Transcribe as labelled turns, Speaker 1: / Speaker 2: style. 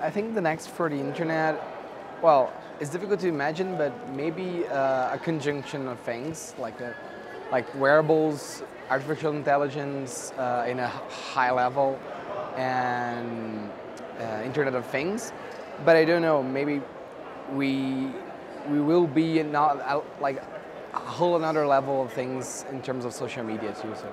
Speaker 1: I think the next for the internet, well, it's difficult to imagine, but maybe uh, a conjunction of things like that, like wearables, artificial intelligence uh, in a high level, and uh, Internet of Things. But I don't know. Maybe we we will be not like a whole another level of things in terms of social media too. So.